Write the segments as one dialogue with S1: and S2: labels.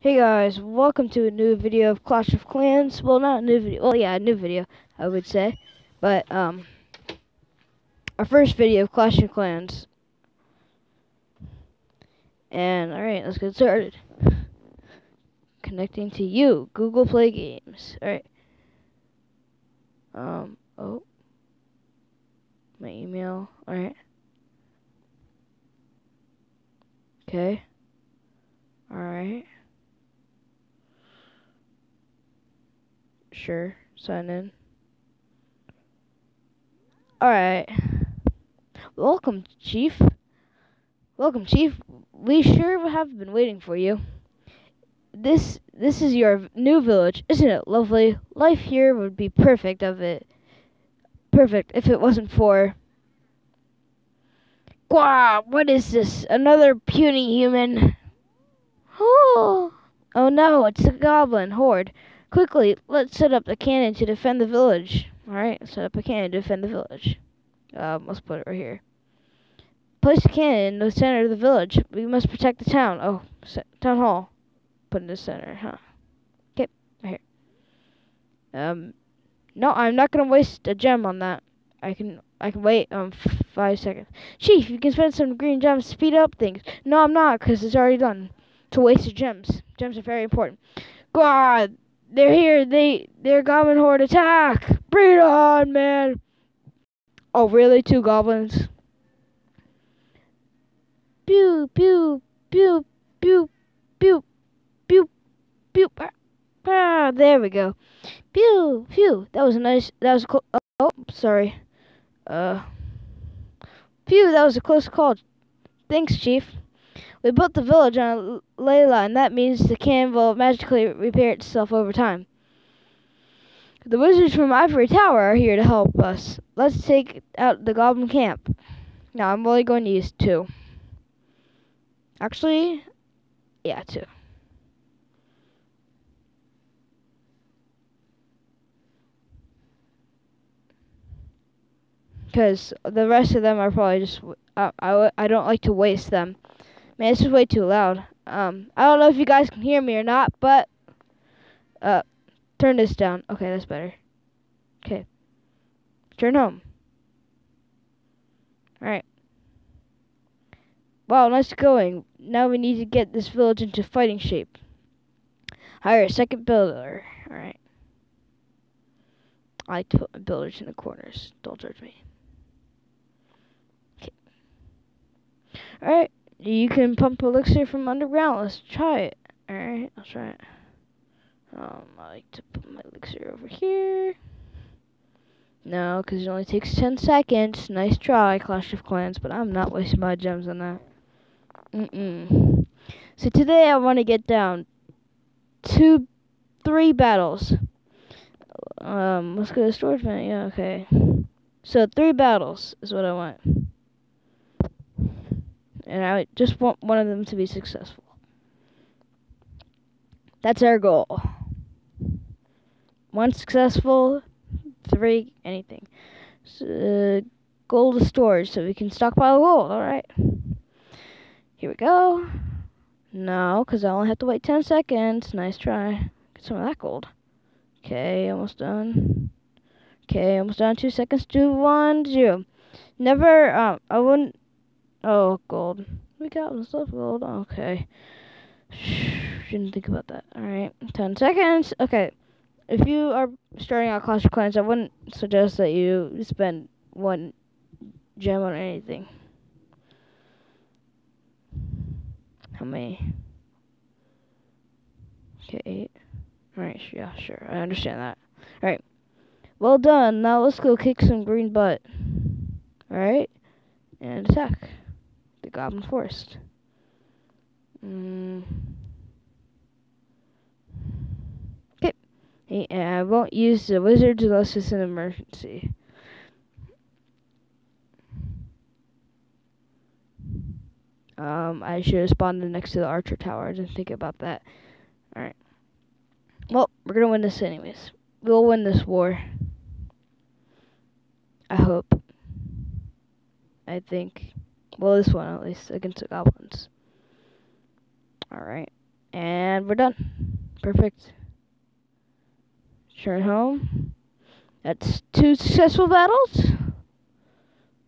S1: Hey guys, welcome to a new video of Clash of Clans. Well, not a new video. Well, yeah, a new video, I would say. But, um, our first video of Clash of Clans. And, alright, let's get started. Connecting to you, Google Play Games. Alright. Um, oh. My email. Alright. Okay. Alright. Sure. Sign in. Alright. Welcome, Chief. Welcome, Chief. We sure have been waiting for you. This this is your new village, isn't it lovely? Life here would be perfect of it. Perfect if it wasn't for Gah, what is this? Another puny human. Oh, oh no, it's a goblin horde. Quickly, let's set up a cannon to defend the village. Alright, set up a cannon to defend the village. Um, let's put it right here. Place the cannon in the center of the village. We must protect the town. Oh, town hall. Put in the center, huh? Okay, right here. Um, no, I'm not gonna waste a gem on that. I can, I can wait um five seconds. Chief, you can spend some green gems to speed up things. No, I'm not, cause it's already done. To waste of gems. Gems are very important. God, they're here. They they're goblin horde attack. Bring it on, man. Oh, really? Two goblins. Pew pew pew pew pew pew pew. Ah, there we go. Pew pew. That was a nice. That was cool. Oh, oh, sorry. Uh. Phew, that was a close call. Thanks, Chief. We built the village on a ley line. That means the can will magically repair itself over time. The wizards from Ivory Tower are here to help us. Let's take out the goblin camp. Now, I'm only going to use two. Actually, yeah, two. Because the rest of them are probably just... Uh, I, I don't like to waste them. Man, this is way too loud. Um, I don't know if you guys can hear me or not, but uh, turn this down. Okay, that's better. Okay, turn home. All right. Wow, nice going. Now we need to get this village into fighting shape. Hire a second builder. All right. I like to put my builders in the corners. Don't judge me. Okay. All right. You can pump elixir from underground. Let's try it. Alright, I'll try it. Um, I like to put my elixir over here. No, because it only takes 10 seconds. Nice try, Clash of Clans, but I'm not wasting my gems on that. Mm-mm. So today I want to get down two, three battles. Um, let's go to storage vent. Yeah, okay. So three battles is what I want and I just want one of them to be successful. That's our goal. One successful, three anything. So, uh, gold storage, so we can stockpile gold. All right. Here we go. No, because I only have to wait 10 seconds. Nice try. Get some of that gold. Okay, almost done. Okay, almost done. Two seconds. Two, one, zero. Never, um, I wouldn't Oh, gold. We got the stuff gold. Okay. Didn't think about that. Alright. 10 seconds. Okay. If you are starting out Clash of Clans, I wouldn't suggest that you spend one gem on anything. How many? Okay, eight. Alright, yeah, sure. I understand that. Alright. Well done. Now let's go kick some green butt. Alright. And attack Goblin Forest. Mm. Okay. I won't use the wizards unless it's an emergency. Um, I should have spawned next to the archer tower. I didn't think about that. Alright. Well, we're gonna win this anyways. We'll win this war. I hope. I think. Well, this one at least against the goblins. Alright. And we're done. Perfect. Turn home. That's two successful battles.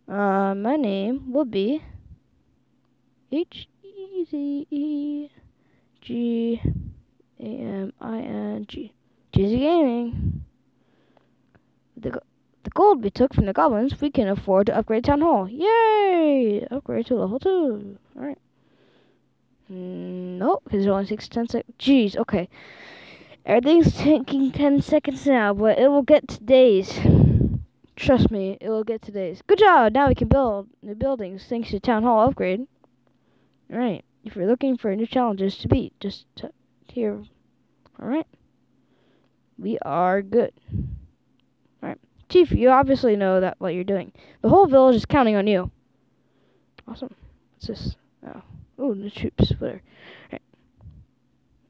S1: Uh, my name will be H E Z E G A M I N G. Cheezee Gaming. The gold we took from the goblins, we can afford to upgrade town hall. Yay! Upgrade to level two. All right. Mm, nope, because it only takes 10 seconds. Jeez, okay. Everything's taking 10 seconds now, but it will get to days. Trust me, it will get to days. Good job! Now we can build new buildings thanks to Town Hall upgrade. Alright, if you're looking for new challenges to beat, just here. Alright. We are good. Chief, you obviously know that what you're doing. The whole village is counting on you. Awesome. What's this? Oh. Oh, the troops. Whatever. Right.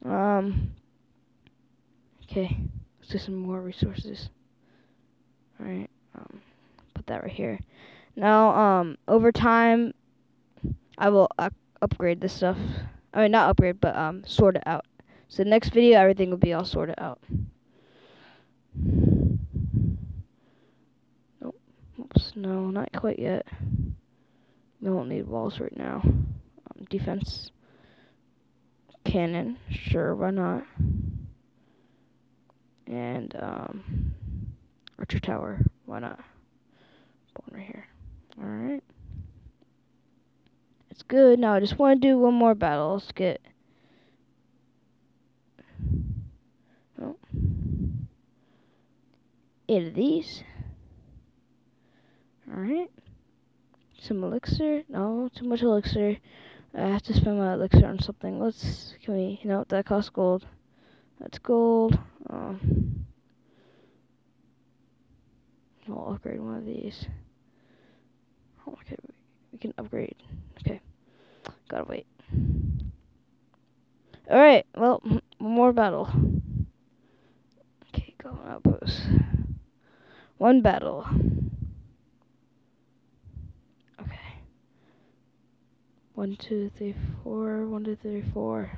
S1: Um. Okay. Let's do some more resources. Alright. Um, put that right here. Now, um, over time, I will uh, upgrade this stuff. I mean, not upgrade, but um, sort it out. So next video, everything will be all sorted out. Nope. Oops. No, not quite yet. We don't need walls right now defense cannon. Sure, why not? And um, archer tower. Why not? One right here. All right. It's good. Now I just want to do one more battle. Let's get. Oh. Eight of these. Alright. Some elixir. No, too much elixir. I have to spend my elixir on something. Let's, can we, you know, that costs gold. That's gold. Um, I'll upgrade one of these. Oh, okay, we can upgrade. Okay, gotta wait. Alright, well, more battle. Okay, go on outpost. One battle. One, two, three, four. One, two, three, four.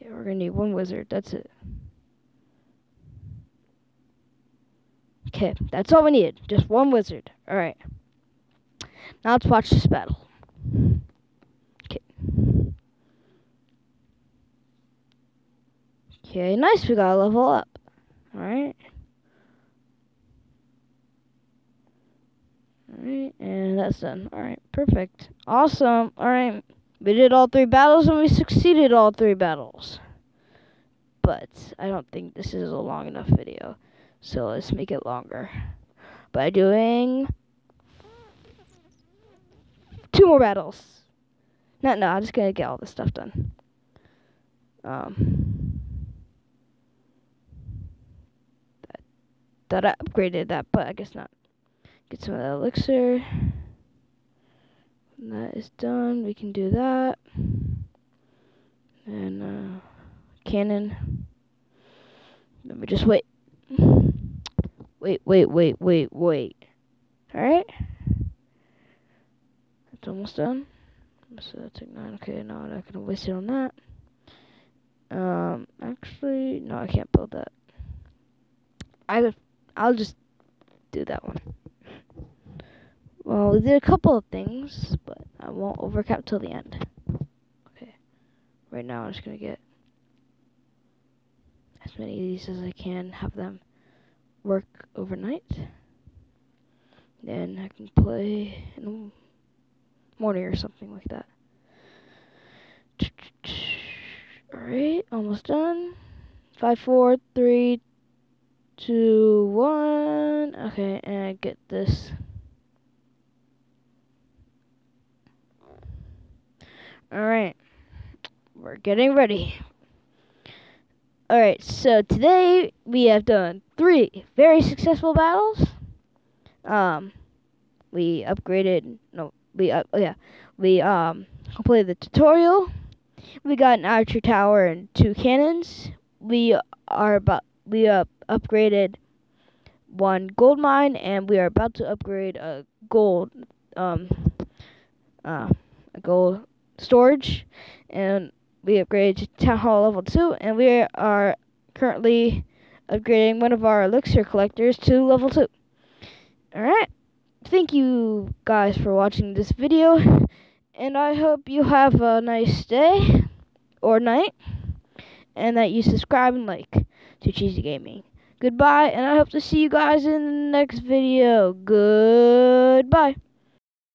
S1: Yeah, we're gonna need one wizard. That's it. Okay, that's all we need. Just one wizard. Alright. Now let's watch this battle. Okay. Okay, nice. We got a level up. Alright. Alright, and that's done. Alright, perfect. Awesome. Alright. We did all three battles and we succeeded all three battles. But I don't think this is a long enough video. So let's make it longer. By doing two more battles. No, no, I'm just gonna get all this stuff done. Um, that, that I upgraded that, but I guess not. Get some of that elixir. When that is done, we can do that. And uh, cannon. Let me just wait. Wait, wait, wait, wait, wait. All right. It's almost done. So like nine. Okay, no, I'm not gonna waste it on that. Um, actually, no, I can't build that. I, I'll just do that one. Well, we did a couple of things, but I won't overcap till the end. Okay. Right now, I'm just gonna get as many of these as I can, have them work overnight. Then I can play morning or something like that. Alright, almost done. Five, four, three, two, one. Okay, and get this. Alright, we're getting ready. Alright, so today we have done three very successful battles. Um, we upgraded, no, we uh, oh yeah, we um completed the tutorial, We got an archer tower and two cannons. We are about we uh, upgraded one gold mine, and we are about to upgrade a gold um uh a gold storage, and we upgraded to town hall level two, and we are currently upgrading one of our elixir collectors to level two. All right. Thank you guys for watching this video, and I hope you have a nice day or night, and that you subscribe and like to Cheezee Gaming. Goodbye, and I hope to see you guys in the next video. Goodbye.